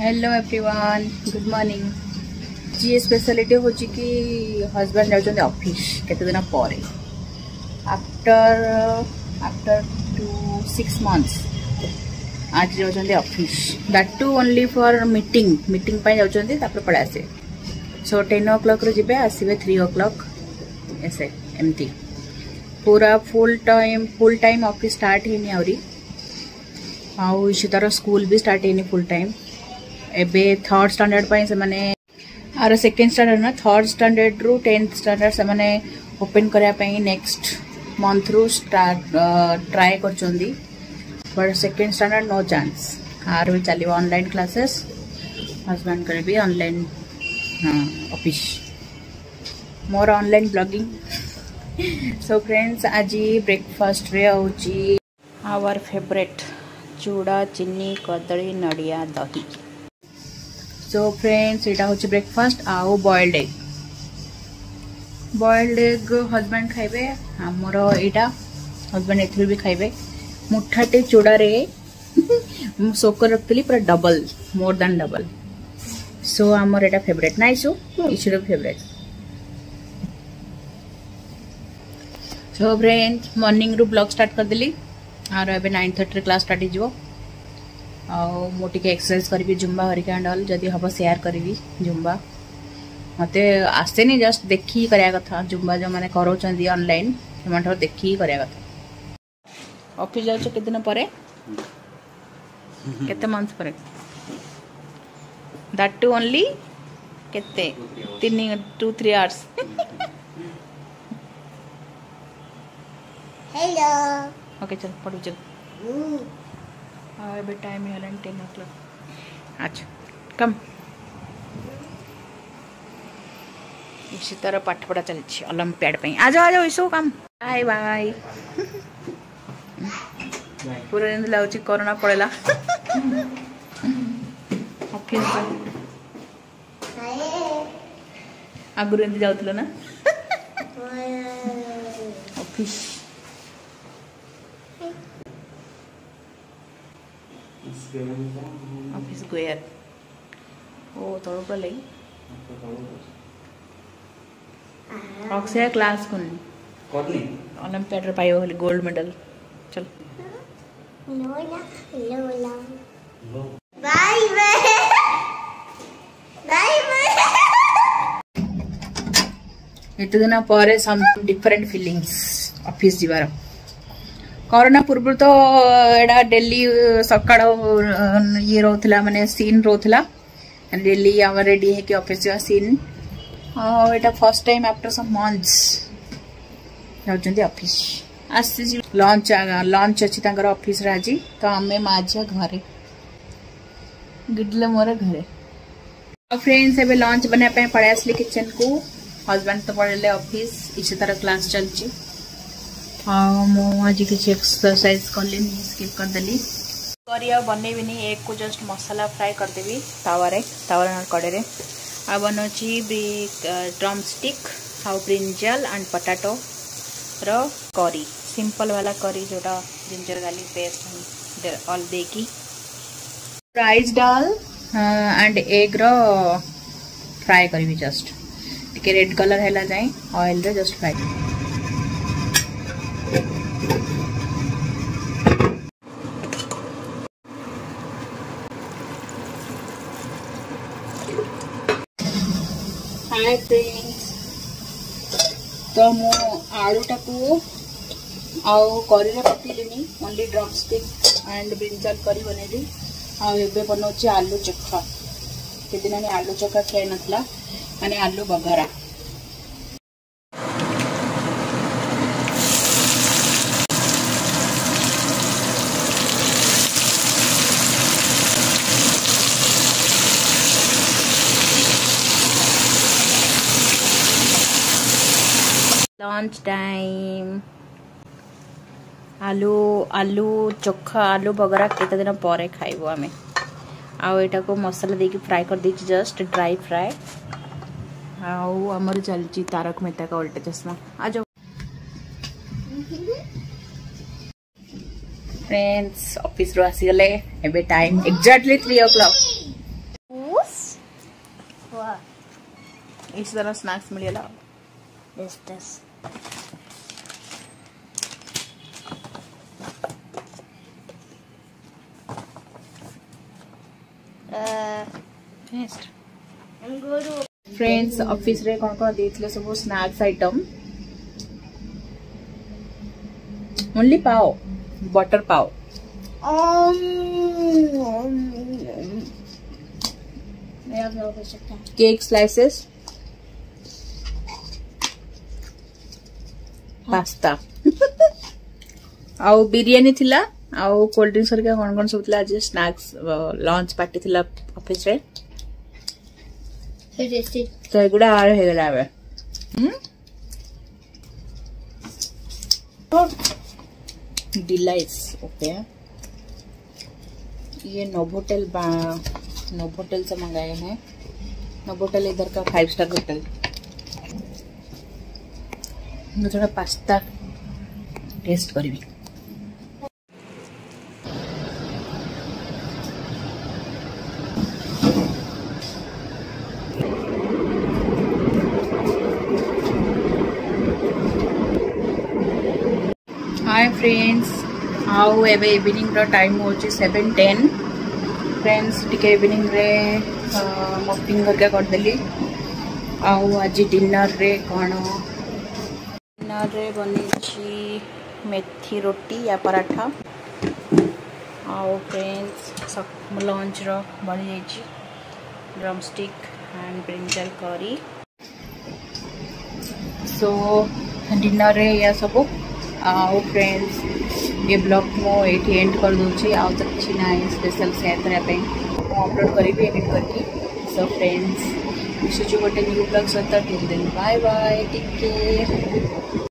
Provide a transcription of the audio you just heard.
Hello everyone good morning जी स्पेशलिटी हूँ कि हजबैंड जाऊँ ऑफ़िस केते दिन पर after after two six months आज जाऊँ office that too only for meeting meeting जाऊँ पड़े आसे सो टेन ओ क्लॉक रे आसवे थ्री ओ क्लॉक ऐसे एमती पूरा full time full time office start है आउ इशितार स्कूल भी स्टार्ट है फुल टाइम ଏବେ ଥର୍ଡ ଷ୍ଟାଣ୍ଡାର୍ଡ ପାଇଁ ସେମାନେ ଆର ସେକେଣ୍ଡ ଷ୍ଟାଣ୍ଡାର୍ଡ ନା ଥର୍ଡ ଷ୍ଟାଣ୍ଡାର୍ଡରୁ ଟେନ୍ଥ ଷ୍ଟାଣ୍ଡାର୍ଡ ସେମାନେ ଓପେନ୍ କରିବା ପାଇଁ ନେକ୍ସଟ ମନ୍ଥରୁ ଟ୍ରାଏ କରୁଛନ୍ତି but second standard no chance ଆର ବି ଚାଲିବ ଅନଲାଇନ୍ କ୍ଲାସେସ୍ ହଜବେଣ୍ଡଙ୍କର ବି ଅନଲାଇନ୍ ଅଫିସ୍ ମୋର ଅନଲାଇନ୍ ବ୍ଲଗିଂ ସୋ ଫ୍ରେଣ୍ଡସ୍ ଆଜି ବ୍ରେକଫାଷ୍ଟରେ ହେଉଛି ଆୱାର ଫେଭରେଟ୍ ଚୁଡ଼ା ଚିନି କଦଳୀ ନଡ଼ିଆ ଦହି सो फ्रेंड्स यहाँ हूँ ब्रेकफास्ट आउ boiled egg boiled egg husband खाइबे आमर यहाँ हजबैंड ए भी खाइबे मुठाटे चूड़ारे सोकर रखी पूरा double more than double so आमर यहाँ फेवरेट ना इशूर फेवरेट सो फ्रेंड्स मॉर्निंग रु ब्लॉग स्टार्ट करदेली आर एबे 9:30 क्लास स्टार्ट हो ଆଉ ମୁଁ ଟିକେ ଏକ୍ସରସାଇଜ୍ କରିବି ଜୁମ୍ବା ହରିକା ଆଣ୍ଡ ଅଲ୍ ଯଦି ହେବ ସେୟାର କରିବି ଜୁମ୍ବା। ମୋତେ ଆସେନି ଜଷ୍ଟ ଦେଖିକି କରିବା କଥା ଜୁମ୍ବା ଯେଉଁମାନେ କରାଉଛନ୍ତି ଅନଲାଇନ୍ ସେମାନଠାରୁ ଦେଖିକି କରିବା କଥା। ଅଫିସ୍ ଯାଉଛ କେତେ ଦିନ ପରେ? କେତେ ମନ୍ଥ ପରେ? ଦ୍ୟାଟ୍ ଟୁ ଓନ୍ଲି କେତେ? ତିନି two three hours Hello. Okay ଚାଲ ପଢ଼ୁ ଚାଲ Mm. हाँ अभी टाइम है टेन ओ क्लॉक अच्छा. कम इसी तरह पाठ पढ़ा चलती ओलंपियाड पे. आ जाओ आ जाओ इसो काम बाय बाय पूरा दिन लगुच कोरोना पड़ेला ऑफिस आगुरी जाऊल ना ऑफिस স্কুৱেৰ অ' তলৰ পৰা লাগি অক্সে ক্লাছ কোননি অলিম্পিয়াডৰ পাই গ'লি গ'ল্ড মেডেল চল বাই বাই ଏତେ ଦିନ ପରେ ସମ୍ ଡିଫରେଣ୍ଟ ଫିଲିଙ୍ଗସ୍ ଅଫିସ୍ ଯିବାର କରୋନା ପୂର୍ବରୁ ତ ଏଇଟା ଡେଲି ସକାଳ ଇଏ ରହୁଥିଲା ମାନେ ସିନ୍ ରହୁଥିଲା। ଡେଲି ଆମର ରେଡି ହେଇକି ଅଫିସ୍ ଯିବା ସିନ୍ ଆଉ ଏଇଟା first time after some months ଯାଉଛନ୍ତି ଅଫିସ୍ ଆସିଛି ଲଞ୍ଚ ଲଞ୍ଚ ଅଛି ତାଙ୍କର ଅଫିସରେ ଆଜି। ତ ଆମେ ମା ଝିଅ ଘରେ। ଗିଡିଲେ ମୋର ଘରେ। ଆଉ ଫ୍ରେଣ୍ଡସ୍ ଏବେ ଲଞ୍ଚ ବନେଇବା ପାଇଁ ପଳେଇ ଆସିଲି କିଚେନ୍କୁ ହଜବେଣ୍ଡ ତ ପଳେଇଲେ ଅଫିସ୍ ଇଚ୍ଛା ତାର କ୍ଲାସ୍ ଚାଲିଛି। ଆଉ ମୁଁ ଆଜି କିଛି ଏକ୍ସରସାଇଜ କଲିନି ସ୍କିପ୍ କରିଦେଲି କରି ଆଉ ବନେଇବିନି ଏଗ୍କୁ ଜଷ୍ଟ ମସଲା ଫ୍ରାଏ କରିଦେବି ତାୱାରେ ତାୱାରେ କଡ଼େଇରେ ଆଉ ବନାଉଛି ଡ୍ରମ୍ ଷ୍ଟିକ୍ ଆଉ ବ୍ରିଞ୍ଜାଲ ଆଣ୍ଡ ପଟାଟୋର କରି ସିମ୍ପଲ୍ ବାଲା କରି ଯେଉଁଟା ଜିଞ୍ଜର ଗାର୍ଲିକ ପେଷ୍ଟ ଅଲ୍ ଦେଇକି ରାଇସ୍ ଡାଲ୍ ଆଣ୍ଡ ଏଗ୍ର ଫ୍ରାଏ କରିବି ଜଷ୍ଟ ଟିକେ ରେଡ୍ କଲର୍ ହେଲା ଯାଏଁ ଅଏଲ୍ରେ ଜଷ୍ଟ ଫ୍ରାଏ ହାଏ ଫ୍ରେଣ୍ଡସ୍ ତ ମୁଁ ଆଳୁଟାକୁ ଆଉ କରିରେ ପକେଇଲିନି only drumstick and brinjal କରି ବନେଇଲି ଆଉ ଏବେ ବନାଉଛି ଆଲୁ ଚୋଖା ସେଦିନ ଆମେ ଆଲୁ ଚୋଖା ଖିଆଇ ନଥିଲା ମାନେ ଆଲୁ ବଘରା లాంచ్ టైం ଆଲୁ ଆଲୁ ଚୋଖା ଆଲୁ ବଗରା କେତେ ଦିନ ପରେ ଖାଇବୁ ଆମେ ଆଉ ଏଇଟାକୁ ମସଲା ଦେଇକି ଫ୍ରାଏ କରିଦେଇଛି ଜଷ୍ଟ ଡ୍ରାଏ ଫ୍ରାଏ ଆଉ ଆମର ଚାଲିଛି ତାରକ ମେହତା କା ଓଲଟା ଚଷମା ଆଜ ଫ୍ରେଣ୍ଡସ୍ ଅଫିସରୁ ଆସିଗଲେ ଏବେ time exactly three o'clock ଏଇ ସ୍ନାକ୍ସ ମିଳିଗଲା ଆଉ फ्रेंड्स ऑफ़िस रे कौन कौन देइथिले सब snacks item only pav butter सकता केक स्लाइसेस पास्ता ଆଉ ବିରିୟାନୀ ଥିଲା ଆଉ କୋଲ୍ଡ ଡ୍ରିଙ୍କ୍ସ ହରିକା କ'ଣ କ'ଣ ସବୁ ଥିଲା ଆଜି ସ୍ନାକ୍ସ ଲଞ୍ଚ ପାର୍ଟି ଥିଲା ଅଫିସରେ So tasty. ତ ଏଗୁଡ଼ା ଆଡ଼ ହେଇଗଲା ଏବେ डिलाइट्स ओके ये नोवोटेल नोवोटेल से मंगाए हैं नोवोटेल इधर का फाइव स्टार होटल थोड़ा पास्ता टेस्ट करी हाय फ्रेंड्स आउ एबे इवनिंग टाइम होची 7:10 फ्रेंड्स टी इवनिंग मपिंग करके कर देली आउ आज डिनर रे कोन ଆରେ ବନେଇଛି ମେଥି ରୋଟି ୟା ପରାଠା। ଆଉ ଫ୍ରେଣ୍ଡସ୍ ଲଞ୍ଚର ବନିଯାଇଛି ଡ୍ରମଷ୍ଟିକ୍ ଆଣ୍ଡ ବ୍ରିଞ୍ଜଲ କରି। ସୋ ଡିନରରେ ଏହା ସବୁ। ଆଉ ଫ୍ରେଣ୍ଡସ୍ ଏ ବ୍ଲଗ୍ ମୁଁ ଏଇଠି ଏଣ୍ଡ କରିଦେଉଛି। ଆଉ ତ କିଛି ନାହିଁ ସ୍ପେଶାଲ୍ ସେୟାର କରିବା ପାଇଁ। ମୁଁ ଅପଲୋଡ଼ କରିବି ଏଡ଼ିଟ୍ କରିକି। ସୋ ଫ୍ରେଣ୍ଡସ୍ ମିଶୁଛୁ ଗୋଟେ ନ୍ୟୁ ବ୍ଲଗ୍ ସହିତ। Till then bye bye take care